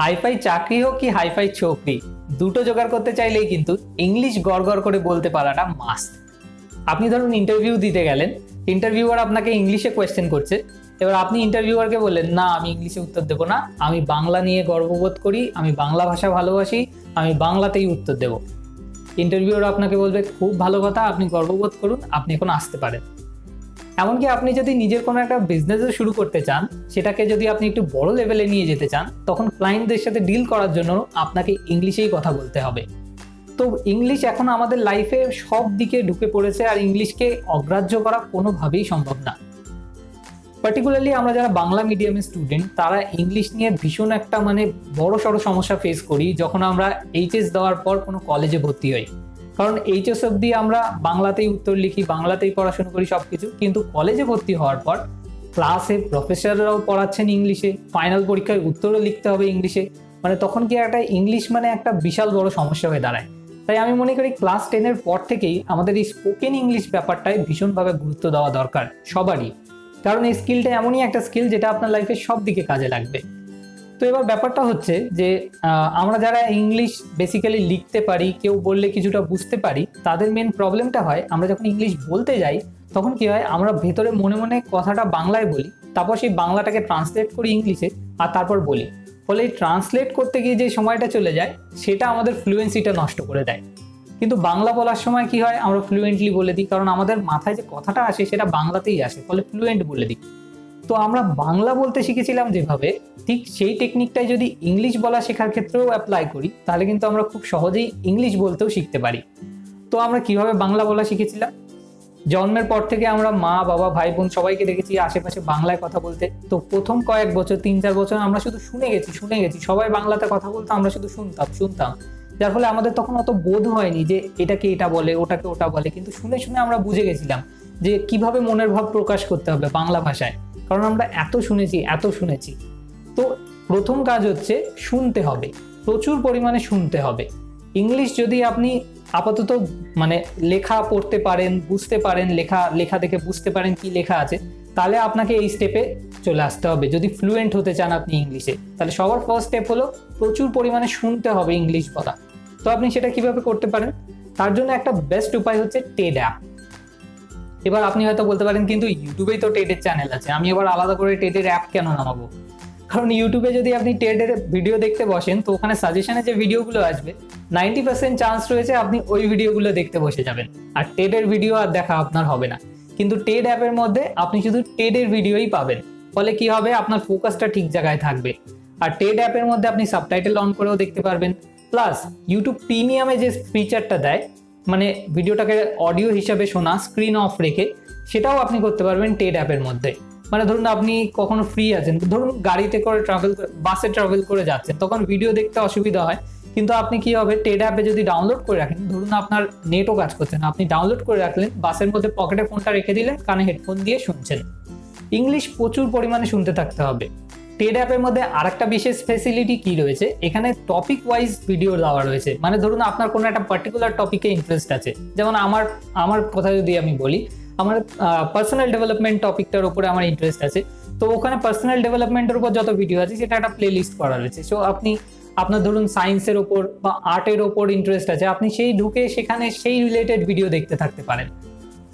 Hi fi চাকরি হোক কি হাইফাই চকরি, দুটো জোগাড় করতে চাইলেই কিন্তু ইংলিশ গড় করে বলতে পারাটা মাস্ট আপনি ধরুন ইন্টারভিউ দিতে গেলেন ইন্টারভিউয়ার আপনাকে ইংলিশে কোয়েশ্চেন করছে, এবার আপনি ইন্টারভিউয়ারকে বললেন, না, আমি ইংলিশে উত্তর দেবো না, আমি বাংলা নিয়ে গর্ববোধ করি, আমি বাংলা ভাষা ভালোবাসি, আমি বাংলাতেই উত্তর দেব। ইন্টারভিউয়ার আপনাকে বলবে, খুব ভালো কথা, আপনি গর্ববোধ করুন, আপনি এখন আসতে পারেন। এমনকি আপনি যদি নিজের কোনো একটা বিজনেসও শুরু করতে চান, সেটাকে যদি আপনি একটু বড় লেভেলে নিয়ে যেতে চান, তখন ক্লায়েন্টদের সাথে ডিল করার জন্য আপনাকে ইংলিশেই কথা বলতে হবে। তো ইংলিশ এখন আমাদের লাইফে সব দিকে ঢুকে পড়েছে আর ইংলিশকে অগ্রাহ্য করা কোনোভাবেই সম্ভব না। পার্টিকুলারলি আমরা যারা বাংলা মিডিয়ামের স্টুডেন্ট তারা ইংলিশ নিয়ে ভীষণ একটা মানে বড় সড়ো সমস্যা ফেস করি, যখন আমরা এইচএস দেওয়ার পর কোনো কলেজে ভর্তি হই। কারণ এইচএস অব্দি আমরা বাংলাতেই উত্তর লিখি, বাংলাতেই পড়াশোনা করি সব কিছু কিন্তু কলেজে ভর্তি হওয়ার পর ক্লাসে প্রফেসররাও পড়াচ্ছেন ইংলিশে ফাইনাল পরীক্ষায় উত্তরও লিখতে হবে ইংলিশে। মানে তখন কি একটা ইংলিশ মানে একটা বিশাল বড় সমস্যা হয়ে দাঁড়ায়। তাই আমি মনে করি ক্লাস টেনের পর থেকেই আমাদের এই স্পোকেন ইংলিশ ব্যাপারটায় ভীষণভাবে গুরুত্ব দেওয়া দরকার সবারই। কারণ এই স্কিলটা এমনই একটা স্কিল যেটা আপনার লাইফে সব দিকে কাজে লাগবে। তো এবার ব্যাপারটা হচ্ছে যে আমরা যারা ইংলিশ বেসিক্যালি লিখতে পারি, কেউ বললে কিছুটা বুঝতে পারি, তাদের মেন প্রবলেমটা হয় আমরা যখন ইংলিশ বলতে যাই, তখন কি হয়, আমরা ভেতরে মনে মনে কথাটা বাংলায় বলি, তারপর সেই বাংলাটাকে ট্রান্সলেট করি ইংলিশে আর তারপর বলি। ফলে ট্রান্সলেট করতে গিয়ে যে সময়টা চলে যায়, সেটা আমাদের ফ্লুয়েন্সিটা নষ্ট করে দেয়। কিন্তু বাংলা বলার সময় কি হয়, আমরা ফ্লুয়েন্টলি বলে দিই, কারণ আমাদের মাথায় যে কথাটা আসে, সেটা বাংলাতেই আসে, ফলে ফ্লুয়েন্ট বলে দিই। তো আমরা বাংলা বলতে শিখেছিলাম যেভাবে, ঠিক সেই টেকনিকটাই যদি ইংলিশ বলা শেখার ক্ষেত্রেও অ্যাপ্লাই করি, তাহলে কিন্তু আমরা খুব সহজেই ইংলিশ বলতেও শিখতে পারি। তো আমরা কীভাবে বাংলা বলা শিখেছিলাম? জন্মের পর থেকে আমরা মা, বাবা, ভাই, বোন সবাইকে দেখেছি আশেপাশে বাংলায় কথা বলতে। তো প্রথম কয়েক বছর, তিন, চার বছর আমরা শুধু শুনে গেছি শুনে গেছি। সবাই বাংলাতে কথা বলতো, আমরা শুধু শুনতাম শুনতাম। যার ফলে আমাদের তখন অত বোধ হয়নি যে এটাকে এটা বলে, ওটাকে ওটা বলে। কিন্তু শুনে শুনে আমরা বুঝে গেছিলাম যে কীভাবে মনের ভাব প্রকাশ করতে হবে বাংলা ভাষায়। কারণ আমরা এত শুনেছি এত শুনেছি। তো প্রথম কাজ হচ্ছে শুনতে হবে, প্রচুর পরিমাণে শুনতে হবে। ইংলিশ যদি আপনি আপাতত মানে লেখা পড়তে পারেন, বুঝতে পারেন, লেখা লেখা দেখে বুঝতে পারেন কি লেখা আছে, তাহলে আপনাকে এই স্টেপে চলে আসতে হবে। যদি ফ্লুয়েন্ট হতে চান আপনি ইংলিশে, তাহলে সবার ফার্স্ট স্টেপ হলো প্রচুর পরিমাণে শুনতে হবে ইংলিশ বলা। তো আপনি সেটা কীভাবে করতে পারেন? তার জন্য একটা বেস্ট উপায় হচ্ছে টেড অ্যাপ এবার আপনি হয়তো বলতে পারেন, কিন্তু ইউটিউবেই তো টেডের চ্যানেল আছে। আমি এবার আলাদা করে টেডের অ্যাপ কেন নামাবো? কারণ ইউটিউবে যদি আপনি টেডের ভিডিও দেখতে বসেন, তো ওখানে সাজেশনে যে ভিডিওগুলো আসবে নাইনটি পার্সেন্ট চান্স রয়েছে আপনি ওই ভিডিওগুলো দেখতে বসে যাবেন। আর টেডের ভিডিও আর দেখা আপনার হবে না। কিন্তু টেড অ্যাপের মধ্যে আপনি শুধু টেডের ভিডিওই পাবেন। ফলে কি হবে? আপনার ফোকাসটা ঠিক জায়গায় থাকবে। আর টেড অ্যাপের মধ্যে আপনি সাবটাইটেল অন করেও দেখতে পারবেন। প্লাস ইউটিউব প্রিমিয়ামে যে ফিচারটা দেয় মানে ভিডিওটাকে অডিও হিসাবে শোনা স্ক্রিন অফ রেখে সেটাও আপনি করতে পারবেন টেড অ্যাপের মধ্যে। মানে ধরুন আপনি কখনো ফ্রি আছেন, ধরুন গাড়িতে করে ট্রাভেল বাসে ট্রাভেল করে যাচ্ছেন, তখন ভিডিও দেখতে অসুবিধা হয়, কিন্তু আপনি কি হবে টেড অ্যাপে যদি ডাউনলোড করে রাখেন, ধরুন আপনার নেটও কাজ করছে না, আপনি ডাউনলোড করে রাখলেন বাসের মধ্যে পকেটে ফোনটা রেখে দিলেন, কানে হেডফোন দিয়ে শুনছেন। ইংলিশ প্রচুর পরিমাণে শুনতে থাকতে হবে। টেড অ্যাপের মধ্যে আরেকটা বিশেষ ফেসিলিটি কি রয়েছে? এখানে টপিক ওয়াইজ ভিডিও দেওয়া রয়েছে। মানে ধরুন আপনার কোনো একটা পার্টিকুলার টপিকে ইন্টারেস্ট আছে। যেমন আমার আমার কথা যদি আমি বলি, আমার পার্সোনাল ডেভেলপমেন্ট টপিকটার উপরে আমার ইন্টারেস্ট আছে। তো ওখানে পার্সোনাল ডেভেলপমেন্টের উপর যত ভিডিও আছে, সেটা একটা প্লে লিস্ট করা রয়েছে। সো আপনি, আপনার ধরুন সায়েন্সের ওপর বা আর্টের ওপর ইন্টারেস্ট আছে, আপনি সেই ঢুকে সেখানে সেই রিলেটেড ভিডিও দেখতে থাকতে পারেন।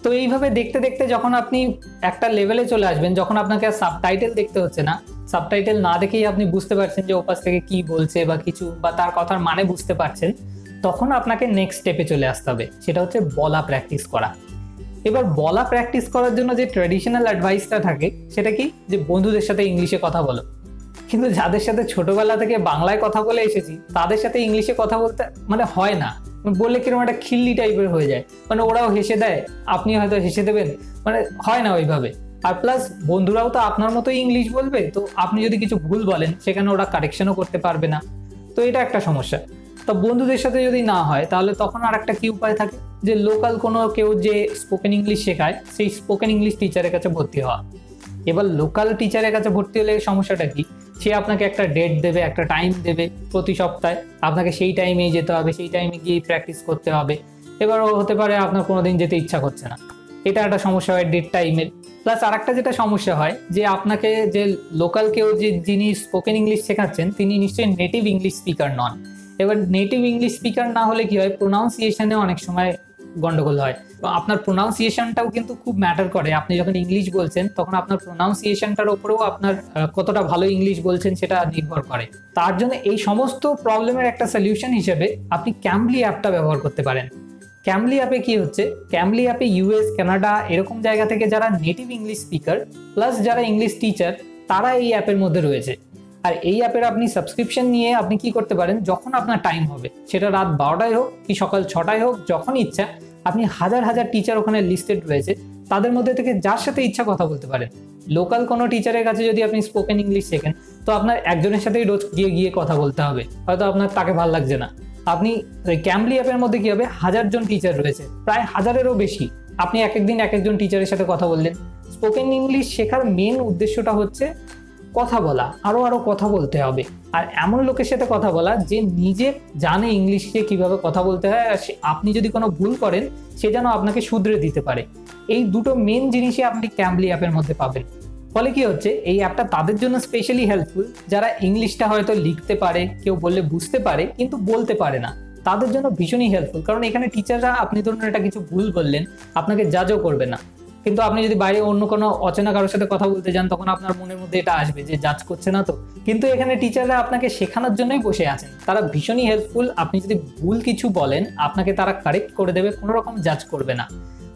তো এইভাবে দেখতে দেখতে যখন আপনি একটা লেভেলে চলে আসবেন, যখন আপনাকে আর সাবটাইটেল দেখতে হচ্ছে না সাবটাইটেল না দেখেই আপনি বুঝতে পারছেন যে ওপাশ থেকে কি বলছে বা কিছু বা তার কথার মানে বুঝতে পারছেন, তখন আপনাকে নেক্সট স্টেপে চলে আসতে হবে। সেটা হচ্ছে বলা প্র্যাকটিস করা। এবার বলা প্র্যাকটিস করার জন্য যে ট্র্যাডিশনাল অ্যাডভাইসটা থাকে, সেটা কি? যে বন্ধুদের সাথে ইংলিশে কথা বলো। কিন্তু যাদের সাথে ছোটবেলা থেকে বাংলায় কথা বলে এসেছি, তাদের সাথে ইংলিশে কথা বলতে মানে হয় না। বললে কীরকম একটা খিল্লি টাইপের হয়ে যায়। মানে ওরাও হেসে দেয় আপনি হয়তো হেসে দেবেন। মানে হয় না ওইভাবে। আর প্লাস বন্ধুরাও তো আপনার মতোই ইংলিশ বলবে, তো আপনি যদি কিছু ভুল বলেন, সেখানে ওরা কারেকশনও করতে পারবে না। তো এটা একটা সমস্যা। তো বন্ধুদের সাথে যদি না হয়, তাহলে তখন আর একটা কি উপায় থাকে? যে লোকাল কোনো কেউ যে স্পোকেন ইংলিশ শেখায়, সেই স্পোকেন ইংলিশ টিচারের কাছে ভর্তি হওয়া। এবার লোকাল টিচারের কাছে ভর্তি হলে সমস্যাটা কি? সে আপনাকে একটা ডেট দেবে, একটা টাইম দেবে প্রতি সপ্তাহে। আপনাকে সেই টাইমেই যেতে হবে, সেই টাইমে গিয়ে প্র্যাকটিস করতে হবে। এবারও হতে পারে আপনার কোনো দিন যেতে ইচ্ছা করছে না। এটা একটা সমস্যা হয় ডেট টাইমের প্লাস আর একটা যেটা সমস্যা হয়, যে আপনাকে যে লোকাল কেউ যে, যিনি স্পোকেন ইংলিশ শেখাচ্ছেন, তিনি নিশ্চয়ই নেটিভ ইংলিশ স্পিকার নন। এবার নেটিভ ইংলিশ স্পিকার না হলে কি হয় প্রোনাউন্সিয়েশনে অনেক সময় গন্ডগোল হয়। আপনার প্রোনাউন্সিয়েশনটাও কিন্তু খুব ম্যাটার করে। আপনি যখন ইংলিশ বলছেন, তখন আপনার প্রোনাউন্সিয়েশনটার ওপরেও আপনার কতটা ভালো ইংলিশ বলছেন সেটা নির্ভর করে। তার জন্য এই সমস্ত প্রবলেমের একটা সলিউশন হিসেবে আপনি ক্যাম্বলি অ্যাপটা ব্যবহার করতে পারেন। ক্যামলি অ্যাপে কি হচ্ছে? ক্যামলি অ্যাপে ইউএস কানাডা এরকম জায়গা থেকে যারা নেটিভ ইংলিশ স্পিকার প্লাস যারা ইংলিশ টিচার তারা এই অ্যাপের মধ্যে রয়েছে। আর এই অ্যাপের আপনি সাবস্ক্রিপশন নিয়ে আপনি কি করতে পারেন? যখন আপনার টাইম হবে, সেটা রাত বারোটায় হোক কি সকাল ছটায় হোক, যখন ইচ্ছা, আপনি হাজার হাজার টিচার ওখানে লিস্টেড রয়েছে, তাদের মধ্যে থেকে যার সাথে ইচ্ছা কথা বলতে পারেন। লোকাল কোনো টিচারের কাছে যদি আপনি স্পোকেন ইংলিশ শেখেন, তো আপনার একজনের সাথেই রোজ গিয়ে গিয়ে কথা বলতে হবে। হয়তো আপনার তাকে ভালো লাগছে না। আপনি ক্যাম্বলি অ্যাপের মধ্যে কি হবে? হাজারজন টিচার রয়েছে। প্রায় হাজারেরও বেশি। আপনি এক একদিন এক একজন টিচারের সাথে কথা বললেন। স্পোকেন ইংলিশ শেখার মেন উদ্দেশ্যটা হচ্ছে কথা বলা। আরও আরও কথা বলতে হবে। আর এমন লোকের সাথে কথা বলা, যে নিজে জানে ইংলিশে কীভাবে কথা বলতে হয়, আর আপনি যদি কোনো ভুল করেন, সে যেন আপনাকে শুধরে দিতে পারে। এই দুটো মেন জিনিসই আপনি ক্যাম্বলি অ্যাপের মধ্যে পাবেন। ফলে কি হচ্ছে, এই অ্যাপটা তাদের জন্য স্পেশালি হেল্পফুল যারা ইংলিশটা হয়তো লিখতে পারে, কেউ বললে বুঝতে পারে, কিন্তু বলতে পারে না। তাদের জন্য ভীষণই হেল্পফুল কারণ এখানে টিচাররা আপনি ধরুন এটা কিছু ভুল বললেন, আপনাকে জাজও করবে না। কিন্তু আপনি যদি বাইরে অন্য কোনো অচেনা কারোর সাথে কথা বলতে যান, তখন আপনার মনের মধ্যে এটা আসবে যে জাজ করছে না তো। কিন্তু এখানে টিচাররা আপনাকে শেখানোর জন্যই বসে আছেন। তারা ভীষণই হেল্পফুল আপনি যদি ভুল কিছু বলেন, আপনাকে তারা কারেক্ট করে দেবে, কোনো রকম জাজ করবে না।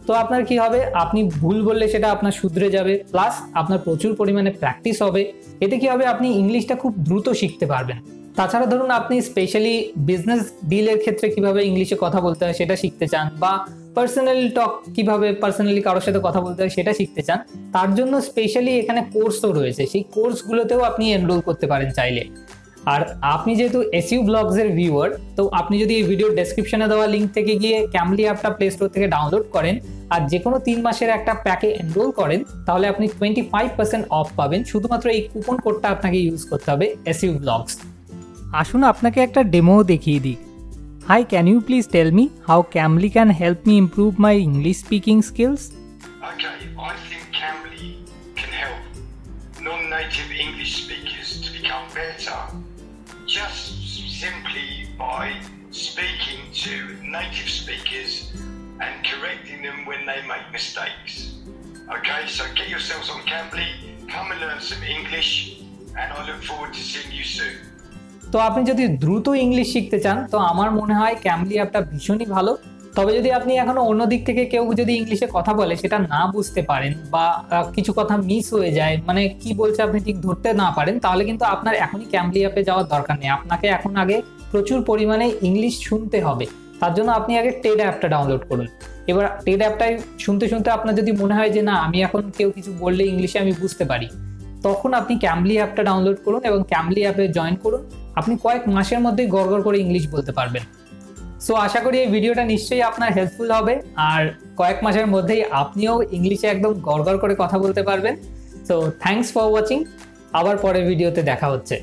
তো আপনার কি হবে? আপনি ভুল বললে সেটা আপনার শুধরে যাবে। প্লাস আপনার প্রচুর পরিমাণে প্র্যাকটিস হবে। এতে কি হবে? আপনি ইংলিশটা খুব দ্রুত শিখতে পারবেন। তাছাড়া ধরুন, আপনি স্পেশালি বিজনেস ডিলের ক্ষেত্রে কীভাবে ইংলিশে কথা বলতে হয় সেটা শিখতে চান বা পার্সোনাল টক কীভাবে পার্সোনালি কারোর সাথে কথা বলতে হয় সেটা শিখতে চান, তার জন্য স্পেশালি এখানে কোর্সও রয়েছে। সেই কোর্সগুলোতেও আপনি এনরোল করতে পারেন চাইলে। আর আপনি যেহেতু এসইউ ব্লগসের ভিউয়ার তো আপনি যদি এই ভিডিওর ডেসক্রিপশনে দেওয়া লিঙ্ক থেকে গিয়ে ক্যামলি অ্যাপটা প্লে স্টোর থেকে ডাউনলোড করেন আর যে কোনো তিন মাসের একটা প্যাকে এনরোল করেন তাহলে আপনি টোয়েন্টি ফাইভ পার্সেন্ট অফ পাবেন। শুধুমাত্র এই কুপন কোডটা আপনাকে ইউজ করতে হবে এসইউ ব্লগস আসুন আপনাকে একটা ডেমো দেখিয়ে দিই। Hi can you please tell me how Cambly can help me improve my English speaking skills Okay, I think simply by speaking to native speakers and correcting them when they make mistakes. Okay, so get yourselves on Cambly, come and learn some English, and I look forward to seeing you soon. তো আপনি যদি দ্রুত English শিখতে চান তো আমার মনে হয় ক্যামলি অ্যাপটা ভীষণই ভালো তবে যদি আপনি এখনও অন্য দিক থেকে কেউ যদি ইংলিশে কথা বলে, সেটা না বুঝতে পারেন বা কিছু কথা মিস হয়ে যায় মানে কি বলছে আপনি ঠিক ধরতে না পারেন, তাহলে কিন্তু আপনার এখনই ক্যামলি অ্যাপে যাওয়ার দরকার নেই। আপনাকে এখন আগে প্রচুর পরিমাণে ইংলিশ শুনতে হবে। তার জন্য আপনি আগে টেড অ্যাপটা ডাউনলোড করুন। এবার টেড অ্যাপটাই শুনতে শুনতে আপনার যদি মনে হয় যে, না, আমি এখন কেউ কিছু বললে ইংলিশে আমি বুঝতে পারি। তখন আপনি ক্যামলি অ্যাপটা ডাউনলোড করুন এবং ক্যামলি অ্যাপে জয়েন করুন। আপনি কয়েক মাসের মধ্যেই গড় করে ইংলিশ বলতে পারবেন। সো আশা করি এই ভিডিওটা নিশ্চয়ই আপনার হেল্পফুল হবে। আর কয়েক মাসের মধ্যেই আপনিও ইংলিশে একদম গড় করে কথা বলতে পারবেন। সো থ্যাংকস ফর ওয়াচিং আবার পরের ভিডিওতে দেখা হচ্ছে।